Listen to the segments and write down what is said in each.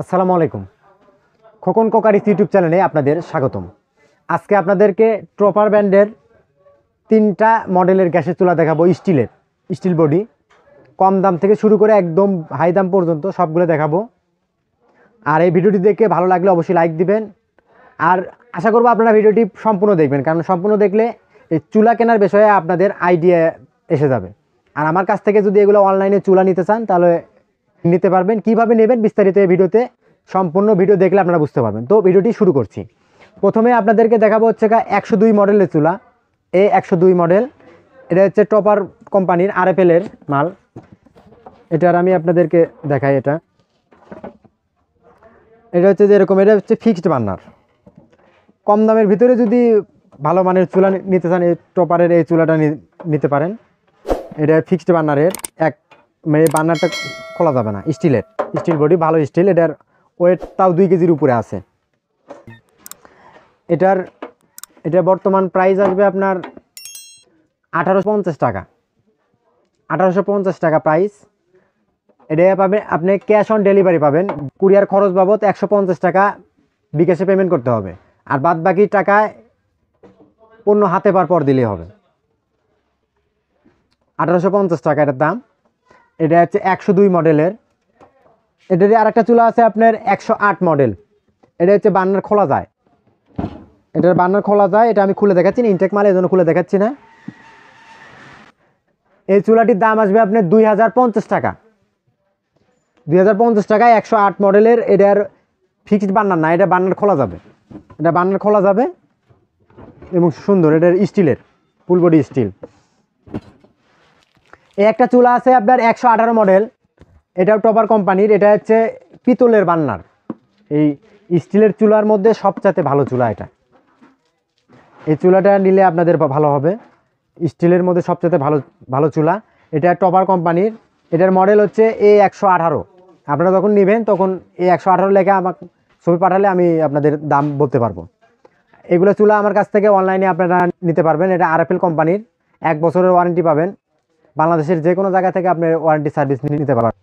আসসালামু আলাইকুম। খোকন কোকারিস ইউটিউব চ্যানেলে আপনাদের স্বাগতম। আজকে আপনাদেরকে ট্রপার ব্র্যান্ডের তিনটা মডেলের গ্যাসের চুলা দেখাবো, স্টিলের, স্টিল বডি। কম দাম থেকে শুরু করে একদম হাই দাম পর্যন্ত সবগুলো দেখাবো। আর এই ভিডিওটি দেখে ভালো লাগলে অবশ্যই লাইক দিবেন। আর আশা করব আপনারা ভিডিওটি সম্পূর্ণ দেখবেন, কারণ সম্পূর্ণ দেখলে এই চুলা কেনার বিষয়ে আপনাদের আইডিয়া এসে যাবে। আর আমার কাছ থেকে যদি এগুলো অনলাইনে চুলা নিতে চান, তাহলে নিতে পারবেন, কীভাবে নেবেন বিস্তারিত এই ভিডিওতে সম্পূর্ণ ভিডিও দেখলে আপনারা বুঝতে পারবেন। তো ভিডিওটি শুরু করছি। প্রথমে আপনাদেরকে দেখাবো হচ্ছে একশো দুই মডেলের চুলা, এ একশো দুই মডেল। এটা হচ্ছে টপার কোম্পানির আর এর মাল। এটার আমি আপনাদেরকে দেখাই এটা। এটা হচ্ছে যে এরকম, এটা হচ্ছে ফিক্সড বার্নার কম দামের ভিতরে যদি ভালো মানের চুলা নিতে চান, এই টপারের এই চুলাটা নিতে পারেন। এটা ফিক্সড বার্নারের মানে বার্নারটা খোলা যাবে না, স্টিলের। স্টিল বডি, ভালো স্টিল, এটার ওয়েট তাও দুই কেজির উপরে আছে। এটার, এটা বর্তমান প্রাইস আসবে আপনার আঠারোশো পঞ্চাশ টাকা। আঠারোশো পঞ্চাশ টাকা প্রাইস এটা পাবেন আপনি ক্যাশ অন ডেলিভারি পাবেন। কুরিয়ার খরচ বাবদ একশো পঞ্চাশ টাকা বিকাশে পেমেন্ট করতে হবে। আর বাদ বাকি টাকায় পণ্য হাতে পার পর দিলেই হবে। আঠারোশো পঞ্চাশ টাকা এটার দাম। এটা হচ্ছে একশো দুই মডেলের। এটারই আরেকটা চুলা আছে আপনার একশো আট মডেল। এটা হচ্ছে বান্নার খোলা যায়। এটার বান্নার খোলা যায়, এটা আমি খুলে দেখাচ্ছি না ইনটেক মাল এই জন্য খুলে দেখাচ্ছি না। এই চুলাটির দাম আসবে আপনার দুই হাজার পঞ্চাশ টাকা। দুই হাজার পঞ্চাশ টাকায় একশো আট মডেলের এটার ফিক্সড বান্নার না, এটা বান্নার খোলা যাবে। এটা বান্নার খোলা যাবে এবং সুন্দর, এটার স্টিলের, ফুল বডি স্টিল এই একটা চুলা আছে আপনার একশো আঠারো মডেল এটাও টপার কোম্পানির এটা হচ্ছে পিতলের বান্নার। এই স্টিলের চুলার মধ্যে সবচাইতে ভালো চুলা এটা। এই চুলাটা নিলে আপনাদের ভালো হবে। স্টিলের মধ্যে সবচেয়ে ভালো ভালো চুলা। এটা টপার কোম্পানির এটার মডেল হচ্ছে এ একশো আঠারো। আপনারা যখন নেবেন, তখন এ একশো আঠারো লেখা আমাকে ছবি পাঠালে আমি আপনাদের দাম বলতে পারব। এগুলো চুলা আমার কাছ থেকে অনলাইনে আপনারা নিতে পারবেন। এটা আরএফএল কোম্পানির এক বছরের ওয়ারেন্টি পাবেন। বাংলাদেশের যে কোনো জায়গা থেকে আপনি ওয়ারেন্টি সার্ভিস নিতে পারবেন।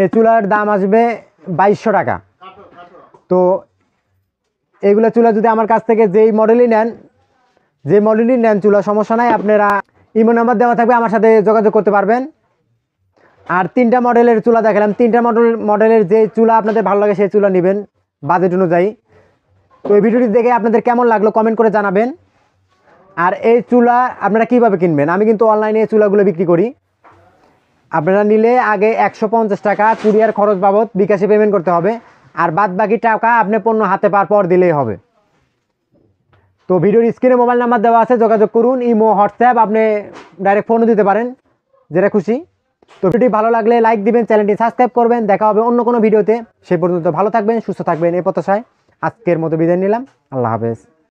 এই চুলার দাম আসবে বাইশশো টাকা। তো এইগুলো চুলা যদি আমার কাছ থেকে যেই মডেলই নেন যে মডেলই নেন চুলা, সমস্যা নাই, আপনারা ইমো নাম্বার দেওয়া থাকবে, আমার সাথে যোগাযোগ করতে পারবেন। আর তিনটা মডেলের চুলা দেখালাম। তিনটা মডেল মডেলের যে চুলা আপনাদের ভালো লাগে, সেই চুলা নেবেন বাজেট অনুযায়ী। তো এই ভিডিওটি দেখে আপনাদের কেমন লাগল কমেন্ট করে জানাবেন। আর এই চুলা আপনারা কীভাবে কিনবেন? আমি কিন্তু অনলাইনে এই চুলাগুলো বিক্রি করি। আপনারা নিলে আগে একশো পঞ্চাশ টাকা কুরিয়ার খরচ বাবদ বিকাশে পেমেন্ট করতে হবে। আর বাদ বাকি টাকা আপনি পণ্য হাতে পাওয়ার পর দিলেই হবে। তো ভিডিওর স্ক্রিনে মোবাইল নাম্বার দেওয়া আছে, যোগাযোগ করুন, ইমো, হোয়াটসঅ্যাপ, আপনি ডাইরেক্ট ফোনও দিতে পারেন, যেটা খুশি। তো ভিডিওটি ভালো লাগলে লাইক দিবেন চ্যানেলটি সাবস্ক্রাইব করবেন, দেখা হবে অন্য কোনো ভিডিওতে। সেই পর্যন্ত ভালো থাকবেন, সুস্থ থাকবেন, এই প্রত্যাশায় আজকের মতো বিদায় নিলাম। আল্লাহ হাফেজ।